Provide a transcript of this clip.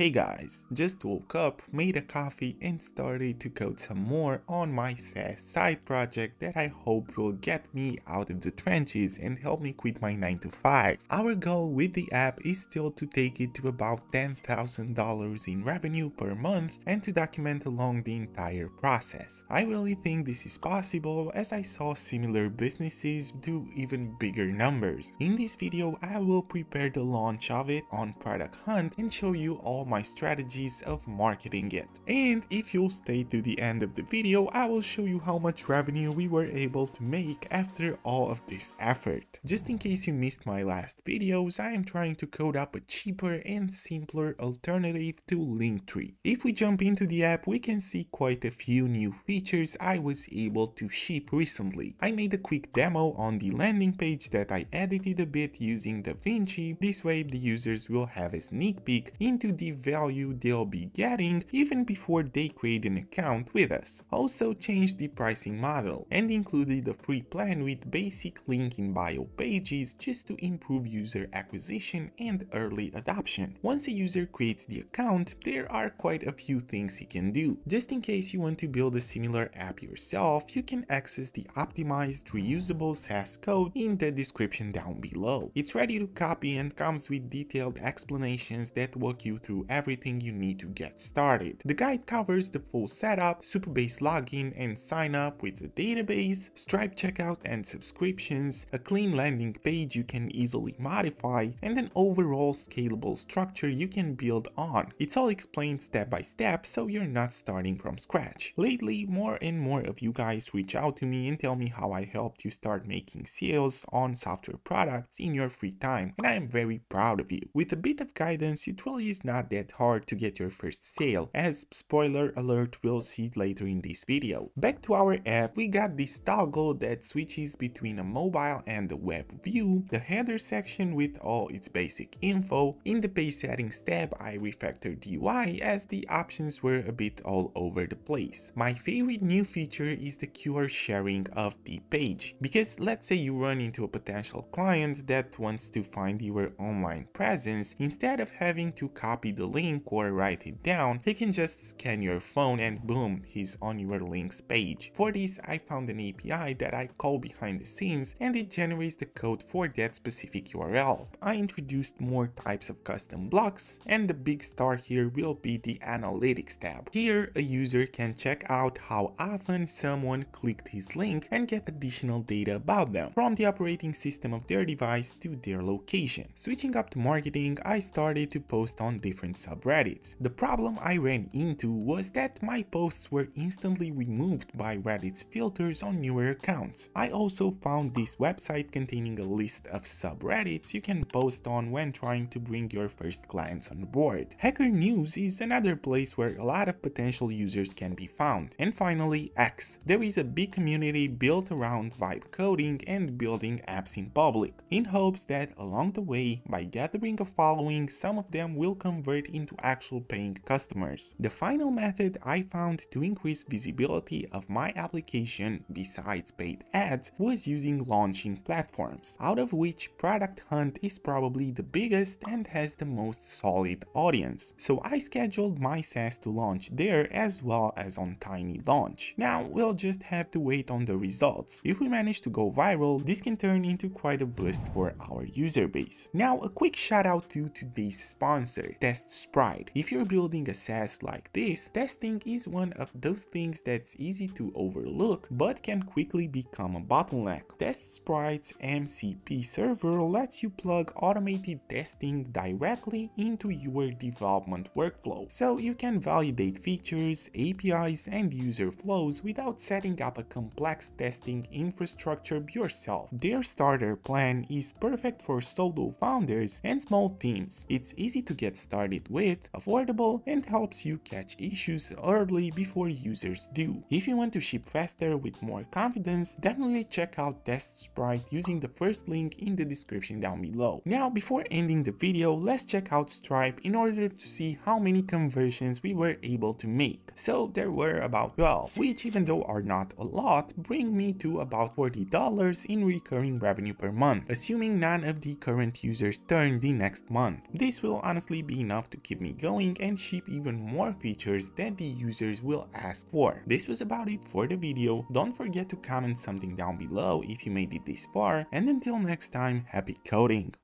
Hey guys, just woke up, made a coffee and started to code some more on my side project that I hope will get me out of the trenches and help me quit my 9 to 5. Our goal with the app is still to take it to about $10,000 in revenue per month and to document along the entire process. I really think this is possible as I saw similar businesses do even bigger numbers. In this video I will prepare the launch of it on Product Hunt and show you all my strategies of marketing it. And if you'll stay to the end of the video, I will show you how much revenue we were able to make after all of this effort. Just in case you missed my last videos, I am trying to code up a cheaper and simpler alternative to Linktree. If we jump into the app, we can see quite a few new features I was able to ship recently. I made a quick demo on the landing page that I edited a bit using DaVinci. This way the users will have a sneak peek into the value they'll be getting even before they create an account with us. Also changed the pricing model and included a free plan with basic link in bio pages just to improve user acquisition and early adoption. Once a user creates the account, there are quite a few things he can do. Just in case you want to build a similar app yourself, you can access the optimized reusable SaaS code in the description down below. It's ready to copy and comes with detailed explanations that walk you through everything you need to get started. The guide covers the full setup, Supabase login and sign up with the database, Stripe checkout and subscriptions, a clean landing page you can easily modify, and an overall scalable structure you can build on. It's all explained step by step so you're not starting from scratch. Lately, more and more of you guys reach out to me and tell me how I helped you start making sales on software products in your free time, and I am very proud of you. With a bit of guidance, it really is not that hard to get your first sale, as spoiler alert we'll see later in this video. Back to our app, we got this toggle that switches between a mobile and a web view, the header section with all its basic info. In the page settings tab, I refactored the UI as the options were a bit all over the place. My favorite new feature is the QR sharing of the page, because let's say you run into a potential client that wants to find your online presence, instead of having to copy the link or write it down, he can just scan your phone and boom, he's on your links page. For this, I found an API that I call behind the scenes and it generates the code for that specific URL. I introduced more types of custom blocks and the big star here will be the analytics tab. Here, a user can check out how often someone clicked his link and get additional data about them, from the operating system of their device to their location. Switching up to marketing, I started to post on different subreddits. The problem I ran into was that my posts were instantly removed by Reddit's filters on newer accounts. I also found this website containing a list of subreddits you can post on when trying to bring your first clients on board. Hacker News is another place where a lot of potential users can be found. And finally, X. There is a big community built around vibe coding and building apps in public, in hopes that along the way, by gathering a following, some of them will convert into actual paying customers. The final method I found to increase visibility of my application besides paid ads was using launching platforms, out of which Product Hunt is probably the biggest and has the most solid audience. So I scheduled my SaaS to launch there as well as on Tiny Launch. Now we'll just have to wait on the results. If we manage to go viral, this can turn into quite a boost for our user base. Now a quick shout out to today's sponsor, TestSprite. If you're building a SaaS like this, testing is one of those things that's easy to overlook but can quickly become a bottleneck. TestSprite's MCP server lets you plug automated testing directly into your development workflow, so you can validate features, APIs, and user flows without setting up a complex testing infrastructure yourself. Their starter plan is perfect for solo founders and small teams. It's easy to get started with, affordable, and helps you catch issues early before users do. If you want to ship faster with more confidence, definitely check out TestSprite using the first link in the description down below. Now, before ending the video, let's check out Stripe in order to see how many conversions we were able to make. So there were about 12, which even though are not a lot, bring me to about $40 in recurring revenue per month, assuming none of the current users turn the next month. This will honestly be enough enough to keep me going and ship even more features that the users will ask for. This was about it for the video, don't forget to comment something down below if you made it this far, and until next time, happy coding!